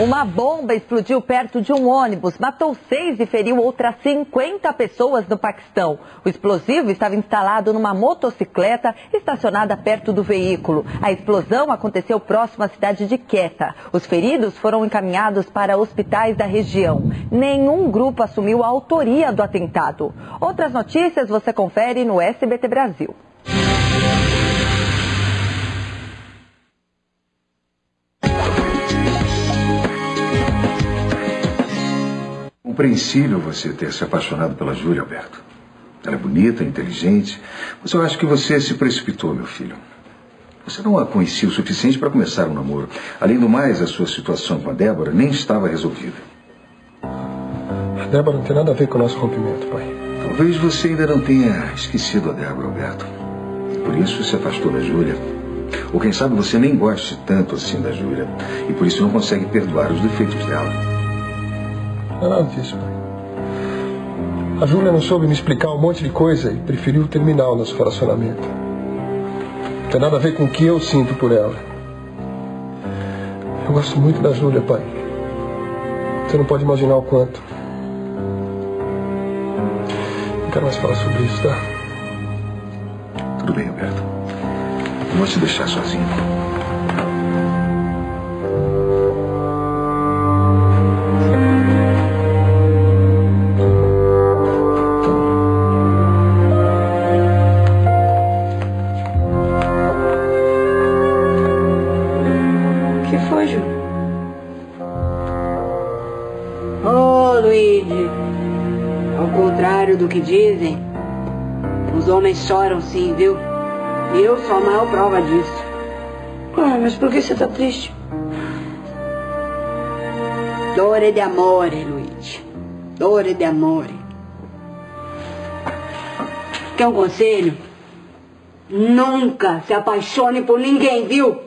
Uma bomba explodiu perto de um ônibus, matou seis e feriu outras 50 pessoas no Paquistão. O explosivo estava instalado numa motocicleta estacionada perto do veículo. A explosão aconteceu próximo à cidade de Quetta. Os feridos foram encaminhados para hospitais da região. Nenhum grupo assumiu a autoria do atentado. Outras notícias você confere no SBT Brasil. Compreensível você ter se apaixonado pela Júlia, Alberto. Ela é bonita, inteligente, mas eu acho que você se precipitou, meu filho. Você não a conhecia o suficiente para começar um namoro. Além do mais, a sua situação com a Débora nem estava resolvida. A Débora não tem nada a ver com o nosso rompimento, pai. Talvez você ainda não tenha esquecido a Débora, Alberto. Por isso se afastou da Júlia. Ou quem sabe você nem goste tanto assim da Júlia. E por isso não consegue perdoar os defeitos dela. É nada disso, pai. A Júlia não soube me explicar um monte de coisa e preferiu terminar o nosso relacionamento. Não tem nada a ver com o que eu sinto por ela. Eu gosto muito da Júlia, pai. Você não pode imaginar o quanto. Não quero mais falar sobre isso, tá? Tudo bem, Alberto. Não vou te deixar sozinho. Luigi. Ao contrário do que dizem, os homens choram sim, viu? E eu sou a maior prova disso. Ah, mas por que você tá triste? Dore de amore, Luigi. Dore de amore. Quer um conselho? Nunca se apaixone por ninguém, viu?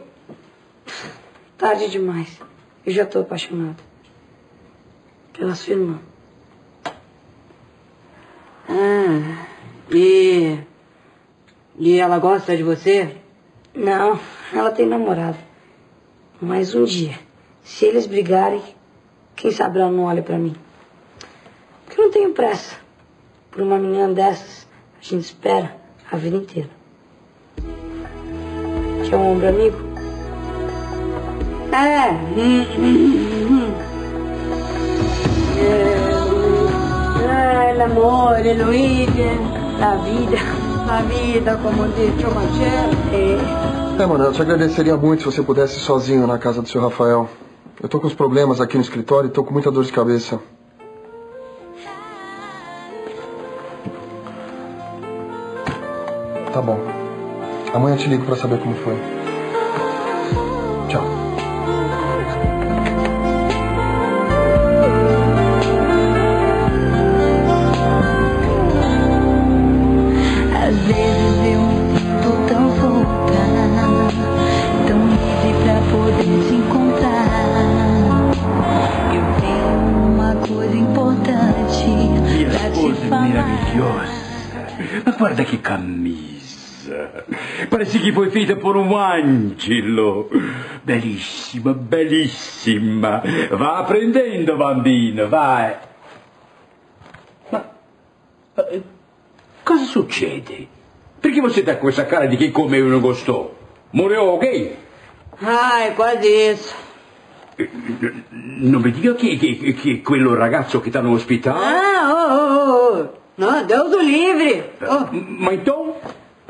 Tarde demais. Eu já tô apaixonado. Pela sua irmã. Ah, e. E ela gosta de você? Não, ela tem namorado. Mas um dia, se eles brigarem, quem sabe ela não olha pra mim. Porque eu não tenho pressa. Por uma menina dessas, a gente espera a vida inteira. Que é um ombro amigo? É. É, l'amore, Luigi, la vida, la vida, como dice o Marcelo. É, mano, eu te agradeceria muito se você pudesse ir sozinho na casa do seu Rafael. Eu tô com uns problemas aqui no escritório e tô com muita dor de cabeça. Tá bom. Amanhã eu te ligo pra saber como foi. Tchau. Minha pra te esposa é falar. maravilhosa. Mas guarda que camisa. Parece que foi feita por um angelo. Bellissima, bellissima. Va aprendendo, bambino, vai. Ma eh, cosa succede? Perché você tá com essa cara de quem comeu e não gostou? Morreu alguém? Ai, quase isso. Non mi dica che, che, che quello ragazzo che tá no ospedale? Ah, oh, oh, oh. Não, Deus o livre. Oh. Ma então?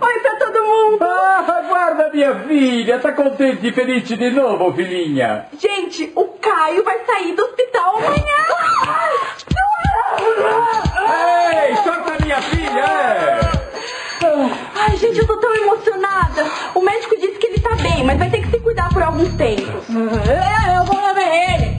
Oi pra todo mundo. Ah, guarda minha filha, tá contente e feliz de novo, filhinha? Gente, o Caio vai sair do hospital amanhã. Ei, solta minha filha! é. Ai, gente, eu tô tão emocionada. O médico disse que ele tá bem, mas vai ter que se cuidar por alguns tempos. É, eu vou lá ver ele.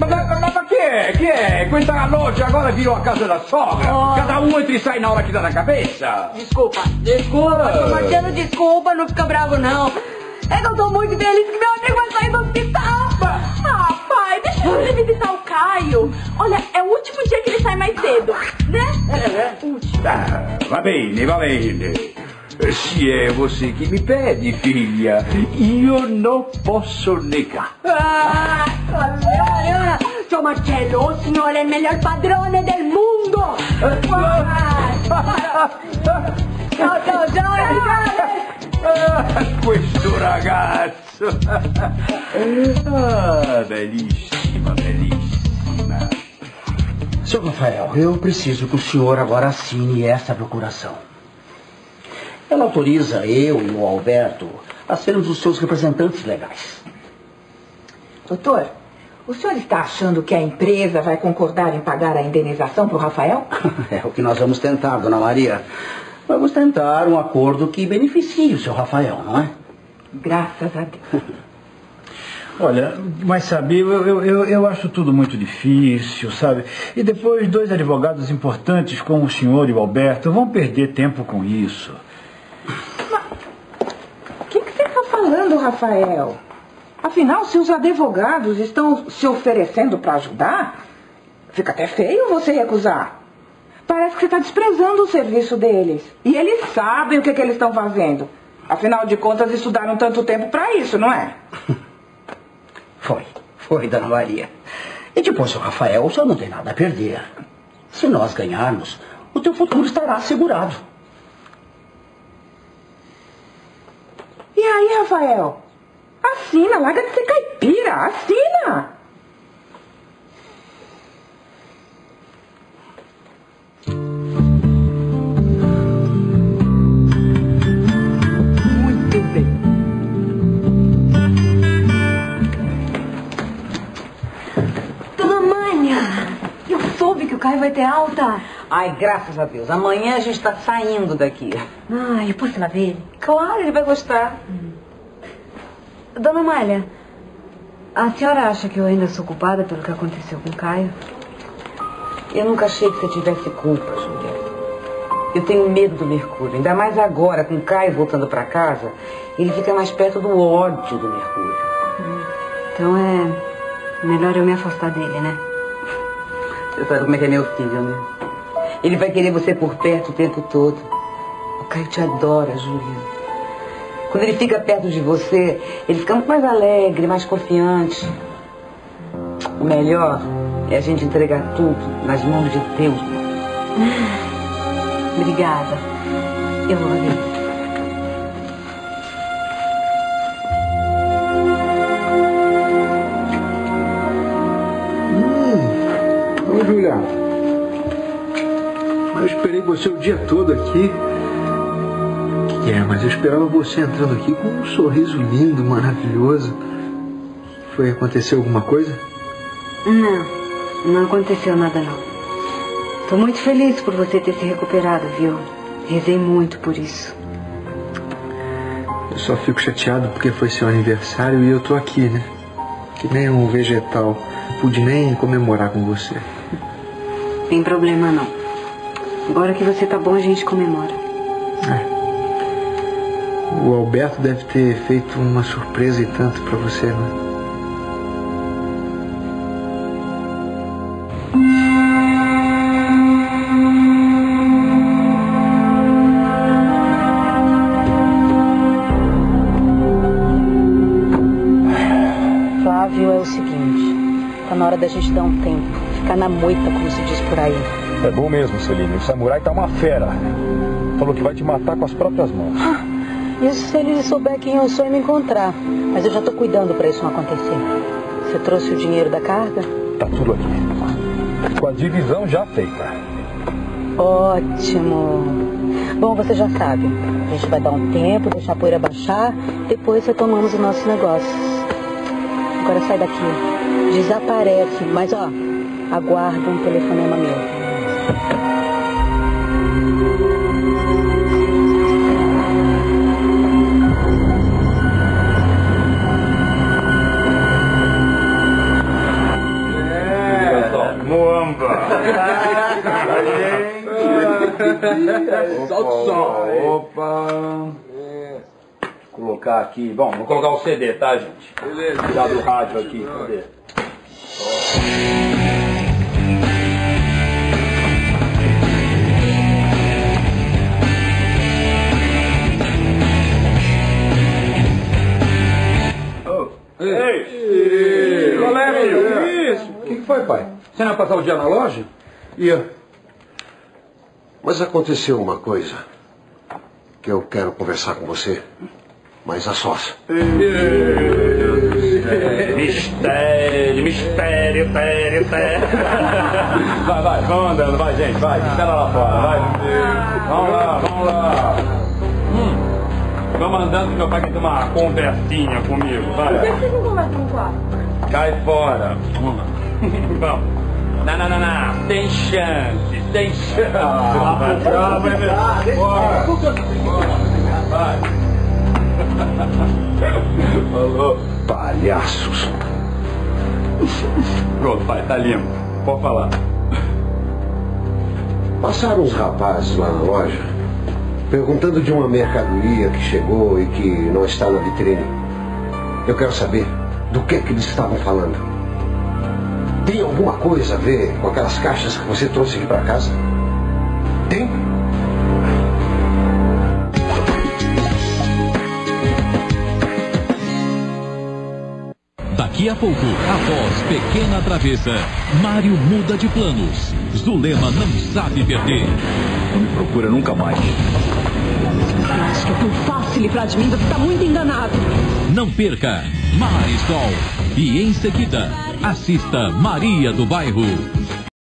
Che è? Che è? Questa loja agora virou a casa da sogra. Oh. Cada um entra e sai na hora que dá na cabeça. Desculpa, desculpa, seu Marcelo, desculpa, não fica bravo não. É que eu tô muito feliz que meu amigo vai sair do hospital. Ah, pai, deixa eu visitar o Caio. Olha, é o último dia que ele sai mais cedo, né? É, Último. Ah, va bene, va bene. Se é você que me pede, filha, io não posso negar. Ah, allora, Sio Marcello, o signore è il miglior padrone del mondo! Ciao, ciao, ciao, Ah, questo ragazzo! Ah, belíssima, belíssima. Seu Rafael, eu preciso que o senhor agora assine esta procuração. Ela autoriza eu e o Alberto a sermos os seus representantes legais. Doutor, o senhor está achando que a empresa vai concordar em pagar a indenização para o Rafael? É o que nós vamos tentar, dona Maria. Vamos tentar um acordo que beneficie o seu Rafael, não é? Graças a Deus. Olha, mas sabe, eu, eu, eu, eu acho tudo muito difícil, sabe? E depois dois advogados importantes como o senhor e o Alberto vão perder tempo com isso. O que, que você está falando, Rafael? Afinal, se os advogados estão se oferecendo para ajudar, fica até feio você recusar. Parece que você está desprezando o serviço deles. E eles sabem o que, que eles estão fazendo. Afinal de contas, estudaram tanto tempo para isso, não é? Foi, foi, dona Maria. E depois, seu Rafael, o senhor não tem nada a perder. Se nós ganharmos, o teu futuro estará assegurado. E aí, Rafael? Assina, larga de ser caipira, assina! Muito bem. Dona Mânia, eu soube que o Caio vai ter alta. Ai, graças a Deus. Amanhã a gente está saindo daqui. Ai, eu posso ir lá ver ele? Claro, ele vai gostar. Dona Malha, a senhora acha que eu ainda sou culpada pelo que aconteceu com o Caio? Eu nunca achei que você tivesse culpa, Julia. Eu tenho medo do Mercúrio. Ainda mais agora, com o Caio voltando para casa, ele fica mais perto do ódio do Mercúrio. Então é melhor eu me afastar dele, né? Você sabe como é que é meu filho, né? Ele vai querer você por perto o tempo todo. O Caio te adora, Julia. Quando ele fica perto de você, ele fica muito mais alegre, mais confiante. O melhor é a gente entregar tudo nas mãos de Deus. Obrigada. Eu vou esperei você o dia todo aqui. É, mas eu esperava você entrando aqui com um sorriso lindo, maravilhoso. Foi acontecer alguma coisa? Não, não aconteceu nada não. Tô muito feliz por você ter se recuperado, viu? Rezei muito por isso. Eu só fico chateado porque foi seu aniversário e eu tô aqui, né? Que nem um vegetal. Pude nem comemorar com você. Tem problema não. Agora que você tá bom, a gente comemora. O Alberto deve ter feito uma surpresa e tanto pra você, né? Flávio, é o seguinte. Tá na hora da gente dar um tempo. Ficar na moita, como se diz por aí. É bom mesmo, Celine. O samurai tá uma fera. Falou que vai te matar com as próprias mãos. Isso se ele souber quem eu sou e me encontrar. Mas eu já tô cuidando pra isso não acontecer. Você trouxe o dinheiro da carga? Tá tudo aqui. Com a divisão já feita. Ótimo. Bom, você já sabe. A gente vai dar um tempo, deixar a poeira baixar, depois retomamos os nossos negócios. Agora sai daqui. Desaparece, mas ó, aguarda um telefonema meu. Muamba! Solta o som. Opa! Colocar aqui. Bom, vou colocar o CD, tá, gente? Beleza. Tirar do rádio aqui. Cadê? Ei! Ei! Qual é, meu? Isso. O que, que foi, pai? Você não ia passar o dia na loja? Ia. Mas aconteceu uma coisa que eu quero conversar com você, mas a sós. Mistério, mistério, mistério, mistério. Vai, vai, vamos andando, vai, gente, vai. Espera lá fora, vai. Vamos lá, vamos lá. Hum. Vamos andando que meu pai quer ter uma conversinha comigo, vai. Por que vocês não conversam no quarto? Cai fora. Vamos. Não, não, não, não. Tem chance, tem chance. Vai, vai, vai. Bora. Vai. Falou. Palhaços. Pronto, pai, tá limpo. Pode falar. Passaram uns rapazes lá na loja perguntando de uma mercadoria que chegou e que não está na vitrine. Eu quero saber do que, que eles estavam falando. Tem alguma coisa a ver com aquelas caixas que você trouxe aqui para casa? Tem? Daqui a pouco, após Pequena Travessa, Mário muda de planos. Zulema não sabe perder. Não me procura nunca mais. Acho que é tão fácil livrar de mim, você tá muito enganado. Não perca Marisol. E em seguida, assista Maria do Bairro.